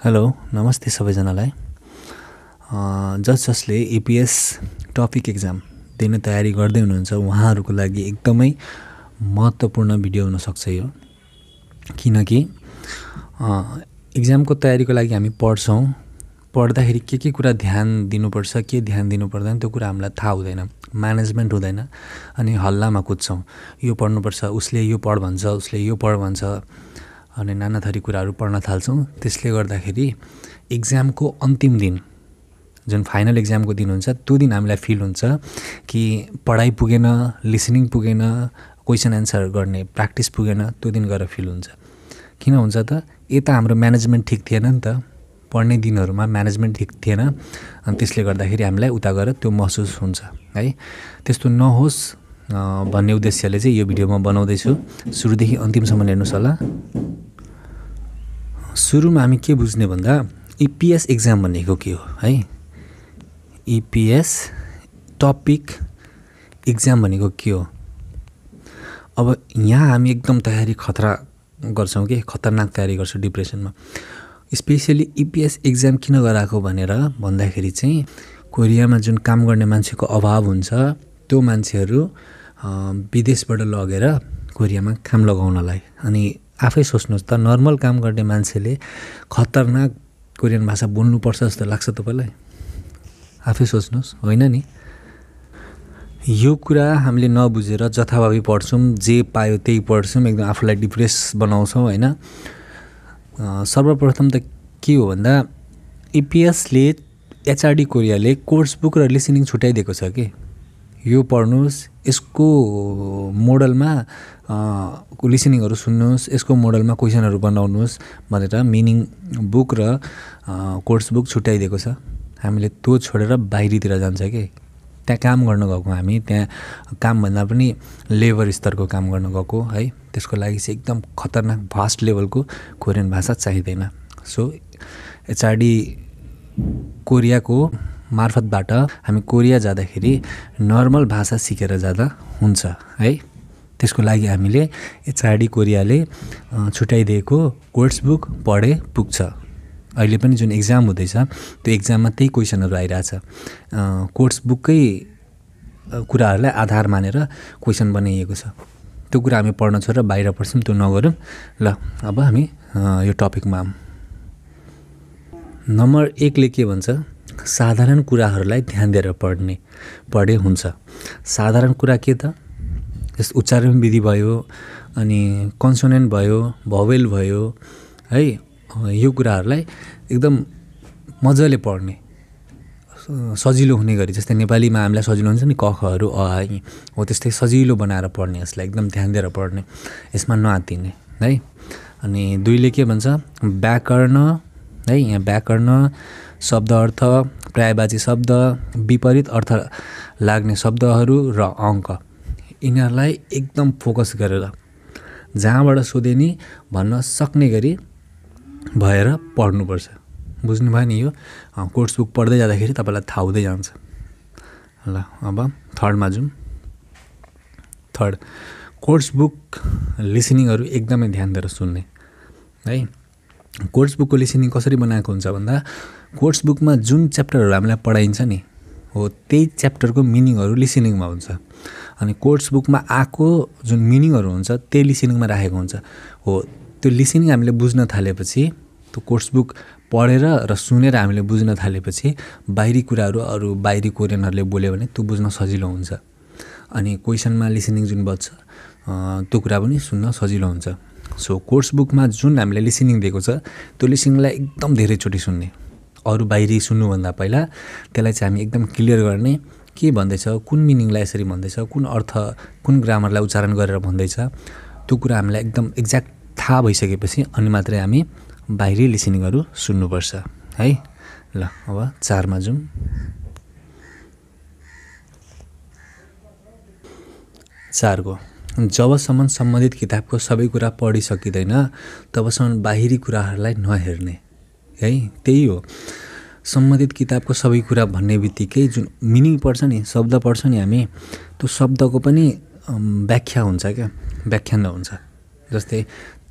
Hello नमस्ते सबैजनालाई। जस जसले एपिएस टपिक एक्जाम दिन तयारी गर्दै हुनुहुन्छ उहाँहरूको लागि एकदमै महत्त्वपूर्ण भिडियो हुनसक्छ यो। किनकि इक्जामको तयारीको लागि हामी पढ्छौँ। पढ्दाखेरि के के कुरा ध्यान दिनुपर्छ के ध्यान दिनु पर्दैन त्यो कुरा हामीलाई थाहा हुँदैन म्यानेजमेन्ट हुँदैन अनि हल्लामा कुद्छौँ। यो पढ्नुपर्छ उसले यो पढ भन्छ उसले यो पढ भन्छ। अनि नाना थरी कुराहरू पढ्न थाल्छौँ। त्यसले गर्दाखेरि इक्जामको अन्तिम दिन जुन फाइनल इक्जामको दिन हुन्छ त्यो दिन हामीलाई फिल हुन्छ कि पढाइ पुगेन लिसनिङ पुगेन क्वेसन एन्सर गर्ने प्र्याक्टिस पुगेन त्यो दिन गएर फिल हुन्छ। किन हुन्छ त? यता हाम्रो म्यानेजमेन्ट ठिक थिएन नि त। पढ्ने दिनहरूमा म्यानेजमेन्ट ठिक थिएन। अनि त्यसले गर्दाखेरि हामीलाई उता गएर त्यो महसुस हुन्छ है? त्यस्तो नहोस् भन्ने उद्देश्यले चाहिँ यो भिडियो म बनाउँदैछु। सुरुदेखि अन्तिमसम्म हेर्नुहोस् होला। सुरुमा हामी के बुझ्ने भन्दा इपिएस इक्जाम भनेको के हो है? इपिएस टपिक इक्जाम भनेको के हो? अब यहाँ हामी एकदम तयारी खतरा गर्छौँ कि? खतरनाक तयारी गर्छौँ डिप्रेसनमा स्पेसियली इपिएस इक्जाम किन गराएको भनेर भन्दाखेरि चाहिँ कोरियामा जुन काम गर्ने मान्छेको अभाव हुन्छ त्यो मान्छेहरू विदेशबाट लगेर कोरियामा काम लगाउनलाई। अनि आफै सोच्नुहोस् त नर्मल काम गर्ने मान्छेले खतरनाक कोरियन भाषा बोल्नुपर्छ जस्तो लाग्छ तपाईँलाई? आफै सोच्नुहोस् होइन नि? यो कुरा हामीले नबुझेर जथाभावी पढ्छौँ जे पायो त्यही पढ्छौँ एकदम आफूलाई डिप्रेस बनाउँछौँ होइन? सर्वप्रथम त के हो भन्दा इपिएसले एचआरडी कोरियाले कोर्स बुक र लिसनिङ छुट्याइदिएको छ कि? यो पढ्नुहोस् यसको मोडलमा लिसनिङहरू सुन्नुहोस् यसको मोडलमा क्वेसनहरू बनाउनुहोस् भनेर मिनिङ बुक र कोर्स बुक छुट्याइदिएको छ। हामीले त्यो छोडेर बाहिरीतिर जान्छ कि? त्यहाँ काम गर्न गएको हामी त्यहाँ कामभन्दा पनि लेबर स्तरको काम गर्न गएको है? त्यसको लागि चाहिँ एकदम खतरनाक भास्ट लेभलको कोरियन भाषा चाहिँदैन। सो एचआरडी कोरियाको मार्फतबाट हामी कोरिया जाँदाखेरि नर्मल भाषा सिकेर जाँदा हुन्छ है? त्यसको लागि हामीले एचआरडी कोरियाले छुट्याइदिएको कोर्स बुक पढे पुग्छ। अहिले पनि जुन इक्जाम हुँदैछ त्यो इक्जाममा त्यही क्वेसनहरू आइरहेछ। कोर्स बुककै कुराहरूलाई आधार मानेर क्वेसन बनाइएको छ। त्यो कुरा हामी पढ्न छोडेर बाहिर पढ्छौँ त्यो नगरौँ। ल अब हामी यो टपिकमा नम्बर एकले के भन्छ? साधारण कुराहरूलाई ध्यान दिएर पढ्ने पढे हुन्छ। साधारण कुरा के त? जस्तो उच्चारण विधि भयो अनि कन्सोनेन्ट भयो भवेल भयो है यो कुराहरूलाई एकदम मजाले पढ्ने सजिलो हुने गरी जस्तै नेपालीमा हामीलाई सजिलो हुन्छ नि कखहरू अ हो त्यस्तै सजिलो बनाएर पढ्ने यसलाई एकदम ध्यान दिएर पढ्ने यसमा नआतिने है अनि दुईले के भन्छ व्याकरण है यहाँ व्याकरण शब्द अर्थ प्रायवाची शब्द विपरीत अर्थ लाग्ने शब्दहरू र अङ्क। यिनीहरूलाई एकदम फोकस गरेर जहाँबाट सोधे नि भन्न सक्ने गरी भएर पढ्नुपर्छ। बुझ्नुभयो नि यो? कोर्स बुक पढ्दै जाँदाखेरि तपाईँलाई थाहा हुँदै जान्छ। ल अब थर्डमा जाउँ। थर्ड कोर्स बुक लिसनिङहरू एकदमै ध्यान दिएर सुन्ने। है कोर्स बुकको लिसनिङ कसरी बनाएको हुन्छ भन्दा कोर्स बुकमा जुन च्याप्टरहरू हामीलाई पढाइन्छ नि हो त्यही च्याप्टरको मिनिङहरू लिसनिङमा हुन्छ। अनि कोर्स बुकमा आएको जुन मिनिङहरू हुन्छ त्यही लिसनिङमा राखेको हुन्छ। हो त्यो लिसनिङ हामीले बुझ्न थालेपछि त्यो कोर्स बुक पढेर र सुनेर हामीले बुझ्न थालेपछि बाहिरी कुराहरू अरू बाहिरी कोरियनहरूले बोल्यो भने त्यो बुझ्न सजिलो हुन्छ। अनि क्वेसनमा लिसनिङ जुन बज्छ त्यो कुरा पनि सुन्न सजिलो हुन्छ। सो कोर्स बुकमा जुन हामीले लिसनिङ दिएको छ त्यो लिसनिङलाई एकदम धेरैचोटि सुन्ने। अरू बाहिरी सुन्नुभन्दा पहिला त्यसलाई चाहिँ हामी एकदम क्लियर गर्ने के भन्दैछ कुन मिनिङलाई यसरी भन्दैछ कुन अर्थ कुन ग्रामरलाई उच्चारण गरेर भन्दैछ त्यो कुरा हामीलाई एकदम एक्ज्याक्ट थाहा भइसकेपछि अनि मात्रै हामी बाहिरी लिसनिङहरू सुन्नुपर्छ। है? ल अब चारमा जाउँ। चारको जबसम्म सम्बन्धित किताबको सबै कुरा पढिसकिँदैन तबसम्म बाहिरी कुराहरूलाई नहेर्ने। है? त्यही हो। सम्बन्धित किताबको सबै कुरा भन्ने बित्तिकै जुन मिनिङ पढ्छ नि शब्द पढ्छ नि हामी त्यो शब्दको पनि व्याख्या हुन्छ क्या व्याख्यान हुन्छ। जस्तै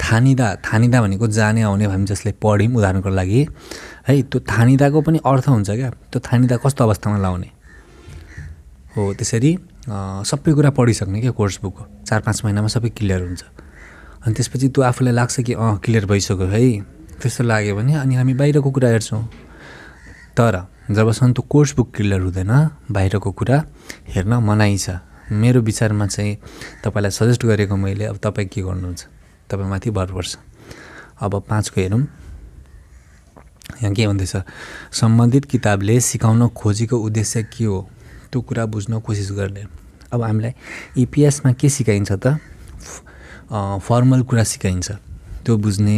थानिदा थानिदा भनेको जाने आउने हामी जसले पढ्यौँ उदाहरणको लागि है त्यो थानिदाको पनि अर्थ हुन्छ क्या त्यो थानिदा कस्तो अवस्थामा लाउने। हो त्यसरी सबै कुरा पढिसक्ने क्या कोर्स बुक चार पाँच महिनामा सबै क्लियर हुन्छ। अनि त्यसपछि त्यो आफूलाई लाग्छ कि अँ क्लियर भइसक्यो है त्यस्तो लाग्यो भने अनि हामी बाहिरको कुरा हेर्छौँ। तर जबसम्म त्यो कोर्स बुक क्लियर हुँदैन बाहिरको कुरा हेर्न मनाइ छ। मेरो विचारमा चाहिँ तपाईँलाई सजेस्ट गरेको मैले अब तपाईँ के गर्नुहुन्छ? तपाईँ माथि भर पर्छ। अब पाँचको हेरौँ। यहाँ के भन्दैछ? सम्बन्धित किताबले सिकाउन खोजेको उद्देश्य के हो? त्यो कुरा बुझ्न कोसिस गर्ने। अब हामीलाई इपिएसमा के सिकाइन्छ त? फर्मल कुरा सिकाइन्छ। त्यो बुझ्ने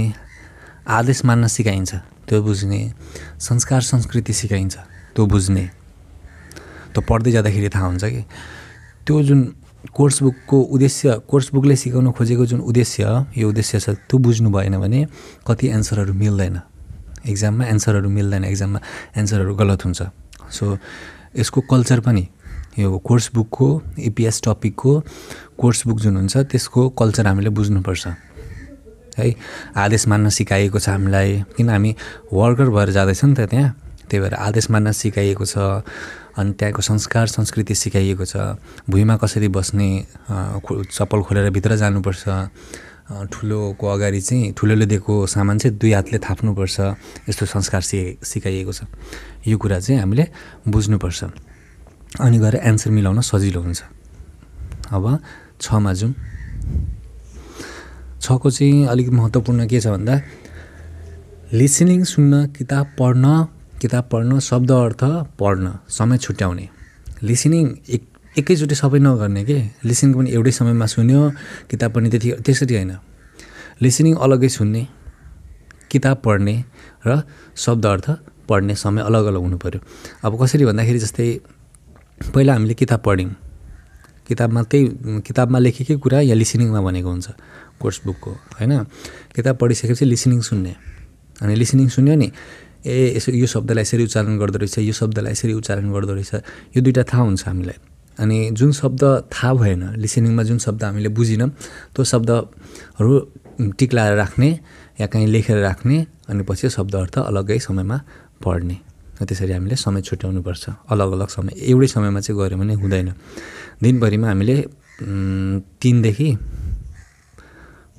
आदेश मान्न सिकाइन्छ। त्यो बुझ्ने संस्कार संस्कृति सिकाइन्छ त्यो बुझ्ने। त्यो पढ्दै जाँदाखेरि थाहा हुन्छ कि? त्यो जुन कोर्स बुकको उद्देश्य कोर्स बुकले सिकाउन खोजेको जुन उद्देश्य यो उद्देश्य छ त्यो बुझ्नु भएन भने कति एन्सरहरू मिल्दैन। एक्जाममा एन्सरहरू मिल्दैन एक्जाममा एन्सरहरू गलत हुन्छ। सो यसको कल्चर पनि यो कोर्स बुकको इपिएस टपिकको कोर्स बुक जुन हुन्छ त्यसको कल्चर हामीले बुझ्नुपर्छ। है। आदेश मान्न सिकाइएको छ हामीलाई। किन हामी वर्कर भएर जाँदैछ नि त त्यहाँ। त्यही भएर आदेश मान्न सिकाइएको छ। अनि त्यहाँको संस्कार संस्कृति सिकाइएको छ। भुइँमा कसरी बस्ने चप्पल खोलेर भित्र जानुपर्छ। ठुलोको अगाडि चाहिँ ठुलोले दिएको सामान चाहिँ दुई हातले थाप्नुपर्छ। यस्तो संस्कार सिक सिकाइएको छ। यो कुरा चाहिँ हामीले बुझ्नुपर्छ। अनि गएर एन्सर मिलाउन सजिलो हुन्छ। अब छमा जाउँ। छको चाहिँ अलिक महत्त्वपूर्ण के छ भन्दा लिसनिङ सुन्न किताब पढ्न किताब पढ्न शब्द अर्थ पढ्न समय छुट्याउने। लिसनिङ एक एकैचोटि सबै नगर्ने के? लिसनिङ पनि एउटै समयमा सुन्यो किताब पनि त्यति त्यसरी होइन। लिसनिङ अलग्गै सुन्ने किताब पढ्ने र शब्द अर्थ पढ्ने समय अलग अलग हुनु पऱ्यो अब कसरी भन्दाखेरि जस्तै पहिला हामीले किताब पढ्यौँ। किताबमा त्यही किताबमा लेखेकै कुरा या लिसनिङमा भनेको हुन्छ। कोर्स बुकको होइन? किताब पढिसकेपछि लिसनिङ सुन्ने। अनि लिसनिङ सुन्यो नि ए यसो यो शब्दलाई यसरी उच्चारण गर्दो रहेछ यो शब्दलाई यसरी उच्चारण गर्दो रहेछ यो दुइटा थाहा हुन्छ हामीलाई। अनि जुन शब्द थाहा भएन लिसनिङमा जुन शब्द हामीले बुझिनौँ त्यो शब्दहरू टिक लाएर राख्ने या कहीँ लेखेर राख्ने अनि पछि शब्द अर्थ अलग्गै समयमा पढ्ने। त्यसरी हामीले समय छुट्याउनुपर्छ। अलग अलग समय एउटै समयमा चाहिँ गऱ्यो भने हुँदैन। दिनभरिमा हामीले तिनदेखि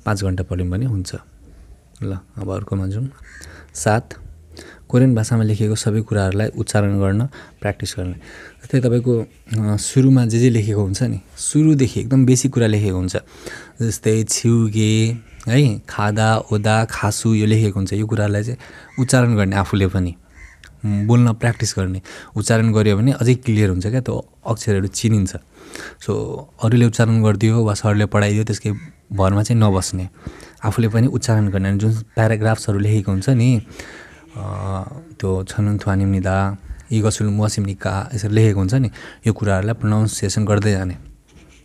पाँच घन्टा पढ्यौँ भने हुन्छ। ल अब अर्कोमा जाउँ सात कोरियन भाषामा लेखिएको सबै कुराहरूलाई उच्चारण गर्न प्र्याक्टिस गर्ने। जस्तै तपाईँको सुरुमा जे जे लेखेको हुन्छ नि सुरुदेखि एकदम बेसी कुरा लेखेको हुन्छ। जस्तै छिउगे है खादा ओदा खासु यो लेखेको हुन्छ। यो कुराहरूलाई चाहिँ उच्चारण गर्ने आफूले पनि। बोल्न प्र्याक्टिस गर्ने। उच्चारण गऱ्यो भने अझै क्लियर हुन्छ क्या त्यो अक्षरहरू चिनिन्छ। सो अरूले उच्चारण गरिदियो वा सरले पढाइदियो त्यसकै भरमा चाहिँ नबस्ने। आफूले पनि उच्चारण गर्ने जुन प्याराग्राफ्सहरू लेखेको हुन्छ नि त्यो छनुन थुवानिम निदा इगसुल मसिम निका यसरी लेखेको हुन्छ नि यो कुराहरूलाई प्रोनाउन्सिएसन गर्दै जाने।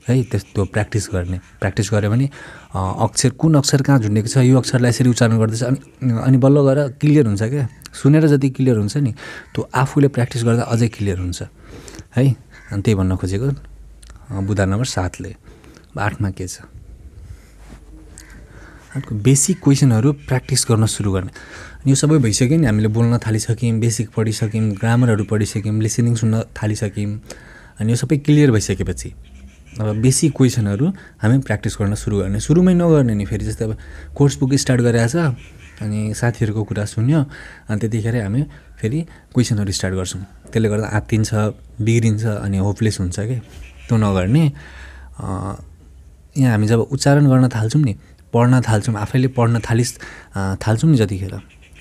है त्यस्तो प्र्याक्टिस गर्ने। प्र्याक्टिस गऱ्यो भने अक्षर कुन अक्षर कहाँ झुन्डेको छ यो अक्षरलाई यसरी उच्चारण गर्दैछ अनि अनि बल्ल गएर क्लियर हुन्छ क्या? सुनेर जति क्लियर हुन्छ नि त्यो आफूले प्र्याक्टिस गर्दा अझै क्लियर हुन्छ। है अनि त्यही भन्न खोजेको बुधा नम्बर सातले आठमा के छ? बेसिक क्वेसनहरू प्र्याक्टिस गर्न सुरु गर्ने। यो सबै भइसक्यो नि हामीले बोल्न थालिसक्यौँ बेसिक पढिसक्यौँ ग्रामरहरू पढिसक्यौँ लिसनिङ सुन्न थालिसक्यौँ अनि यो सबै क्लियर भइसकेपछि अब बेसिक क्वेसनहरू हामी प्र्याक्टिस गर्न सुरु गर्ने। सुरुमै नगर्ने नि फेरि जस्तै अब कोर्स बुक स्टार्ट गरेर छ अनि साथीहरूको कुरा सुन्यो अनि त्यतिखेर हामी फेरि क्वेसनहरू स्टार्ट गर्छौँ। त्यसले गर्दा आत्तिन्छ बिग्रिन्छ अनि होपलेस हुन्छ कि? त्यो नगर्ने। यहाँ हामी जब उच्चारण गर्न थाल्छौँ नि पढ्न थाल्छौँ आफैले पढ्न थालिस् थाल्छौँ नि जतिखेर।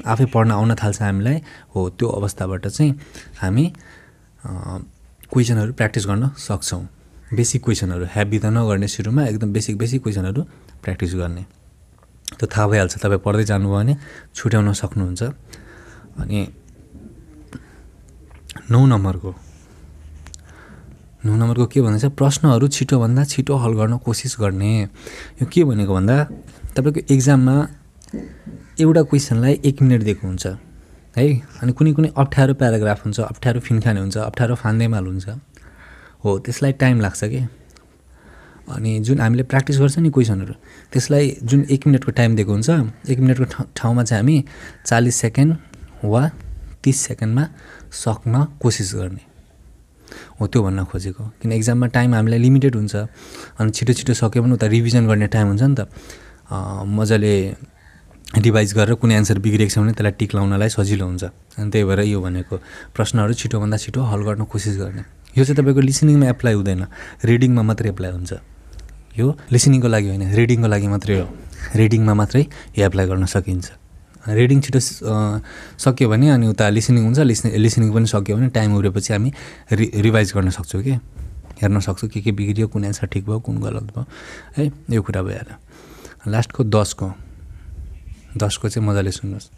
आफै पढ्न आउन थाल्छ हामीलाई हो त्यो अवस्थाबाट चाहिँ हामी क्वेसनहरू प्र्याक्टिस गर्न सक्छौँ। बेसिक क्वेसनहरू ह्याबी त नगर्ने सुरुमा एकदम बेसिक बेसिक क्वेसनहरू प्र्याक्टिस गर्ने। त्यो थाहा भइहाल्छ तपाईँ पढ्दै जानुभयो भने छुट्याउन सक्नुहुन्छ। अनि नौ नम्बरको नौ नम्बरको के भन्दैछ? प्रश्नहरू छिटोभन्दा छिटो हल गर्न कोसिस गर्ने। यो के भनेको भन्दा तपाईँको एक्जाममा एउटा क्वेसनलाई एक मिनट दिएको हुन्छ है? अनि कुनै कुनै अप्ठ्यारो प्याराग्राफ हुन्छ अप्ठ्यारो फिनखाने हुन्छ अप्ठ्यारो फान्देमाल हुन्छ। हो त्यसलाई टाइम लाग्छ कि? अनि जुन हामीले प्र्याक्टिस गर्छ नि क्वेसनहरू त्यसलाई जुन एक मिनटको टाइम दिएको हुन्छ एक मिनटको ठाउँमा चाहिँ हामी चालिस सेकेन्ड वा तिस सेकेन्डमा सक्न कोसिस गर्ने। हो त्यो भन्न खोजेको। किन एक्जाममा टाइम हामीलाई लिमिटेड हुन्छ अनि छिटो छिटो सक्यो भने उता रिभिजन गर्ने टाइम हुन्छ नि त। मजाले रिभाइज गरेर कुनै एन्सर बिग्रेको छ भने त्यसलाई टिक लाउनलाई सजिलो हुन्छ। अनि त्यही भएर यो भनेको प्रश्नहरू छिटोभन्दा छिटो हल गर्न कोसिस गर्ने। यो चाहिँ तपाईँको लिसनिङमा एप्लाई हुँदैन रिडिङमा मात्रै एप्लाई हुन्छ। यो लिसनिङको लागि होइन रिडिङको लागि मात्रै हो। रिडिङमा मात्रै यो एप्लाई गर्न सकिन्छ। रिडिङ छिटो सक्यो भने अनि उता लिसनिङ हुन्छ लिसनि लिसनिङ पनि सक्यो भने टाइम उब्रेपछि हामी रि रिभाइज गर्न सक्छौँ कि? हेर्न सक्छौँ के के बिग्रियो कुन एन्सर ठिक भयो कुन गलत भयो है? यो कुरा भइहाल्यो लास्टको दसको। दसको चाहिँ मजाले सुन्नुहोस्।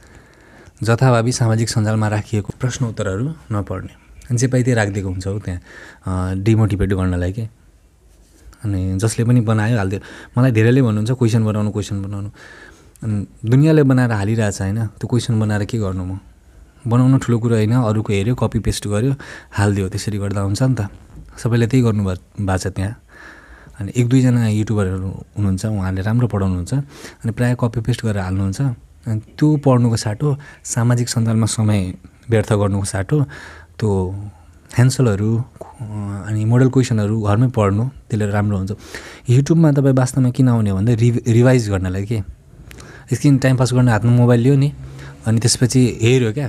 जथाभावी सामाजिक सञ्जालमा राखिएको प्रश्न उत्तरहरू नपढ्ने। जे पाइ त्यही राखिदिएको हुन्छ हौ त्यहाँ डिमोटिभेट गर्नलाई के? अनि जसले पनि बनायो हालिदियो। मलाई धेरैले भन्नुहुन्छ क्वेसन बनाउनु क्वेसन बनाउनु। दुनियाँले बनाएर हालिरहेछ होइन? त्यो क्वेसन बनाएर के गर्नु म? बनाउनु ठुलो कुरो होइन अरूको हेऱ्यो कपी पेस्ट गर्यो हालिदियो त्यसरी गर्दा हुन्छ नि त। सबैले त्यही गर्नु भएको छ त्यहाँ। अनि एक दुईजना युट्युबरहरू हुनुहुन्छ उहाँहरूले राम्रो पढाउनुहुन्छ। अनि प्रायः कपी पेस्ट गरेर हाल्नुहुन्छ। अनि त्यो पढ्नुको साटो सामाजिक सञ्जालमा समय व्यर्थ गर्नुको साटो त्यो ह्यान्सलहरू अनि मोडल क्वेसनहरू घरमै पढ्नु त्यसले राम्रो हुन्छ। युट्युबमा तपाईँ वास्तवमा किन आउने भन्दा रिभ रिभाइज गर्नलाई के? एकछिन टाइम पास गर्न हातमा मोबाइल लियो नि। अनि त्यसपछि हेऱ्यो क्या।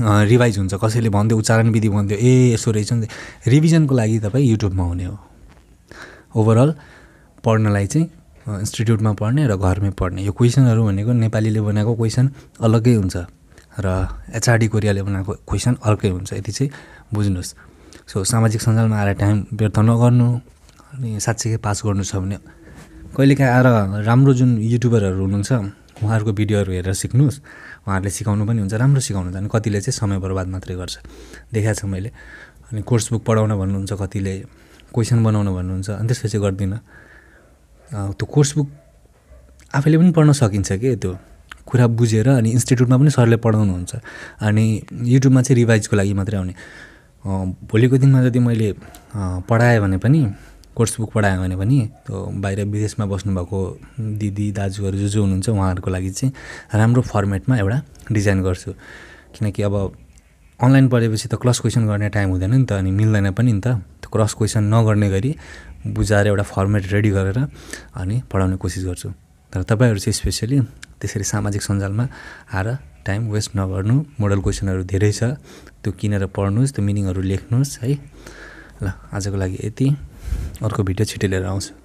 रिभाइज हुन्छ कसैले भन्थ्यो उच्चारण विधि भन्थ्यो ए यसो रहेछ नि। रिभिजनको लागि तपाईँ युट्युबमा हुने हो। ओभरअल पढ्नलाई चाहिँ इन्स्टिट्युटमा पढ्ने र घरमै पढ्ने। यो क्वेसनहरू भनेको नेपालीले बनाएको क्वेसन अलग्गै हुन्छ। र एचआरडी कोरियाले बनाएको क्वेसन अर्कै हुन्छ यति चाहिँ बुझ्नुहोस्। सो सामाजिक सञ्जालमा आएर टाइम व्यर्थ नगर्नु अनि साँच्चीकै पास गर्नु छ भने कहिलेकाहीँ आएर राम्रो जुन युट्युबरहरू हुनुहुन्छ उहाँहरूको भिडियोहरू हेरेर सिक्नुहोस्। उहाँहरूले सिकाउनु पनि हुन्छ राम्रो सिकाउनु अनि कतिले चाहिँ समय बर्बाद मात्रै गर्छ। देखाएको छ मैले। अनि कोर्स बुक पढाउन भन्नुहुन्छ कतिले क्वेसन बनाउन भन्नुहुन्छ अनि त्यसपछि गर्दिनँ। त्यो कोर्स बुक आफैले पनि पढ्न सकिन्छ कि त्यो? कुरा बुझेर अनि इन्स्टिट्युटमा पनि सरले पढाउनुहुन्छ। अनि युट्युबमा चाहिँ रिभाइजको लागि मात्रै आउने। भोलिको दिनमा जति मैले पढाएँ भने पनि कोर्स बुक पढाएँ भने पनि त्यो बाहिर विदेशमा बस्नुभएको दिदी दाजुहरू जो जो हुनुहुन्छ उहाँहरूको लागि चाहिँ राम्रो फर्मेटमा एउटा डिजाइन गर्छु। किनकि अब अनलाइन पढेपछि त क्लस क्वेसन गर्ने टाइम हुँदैन नि त अनि मिल्दैन पनि नि त। त्यो क्रस क्वेसन नगर्ने गरी बुझाएर एउटा फर्मेट रेडी गरेर अनि पढाउने कोसिस गर्छु। तर तपाईँहरू चाहिँ स्पेसियली त्यसरी सामाजिक सञ्जालमा आएर टाइम वेस्ट नगर्नु मोडल क्वेसनहरू धेरै छ त्यो किनेर पढ्नुहोस् त्यो मिनिङहरू लेख्नुहोस् है। ल आजको लागि यति। अर्को भिडियो छिटो लिएर आउँछु।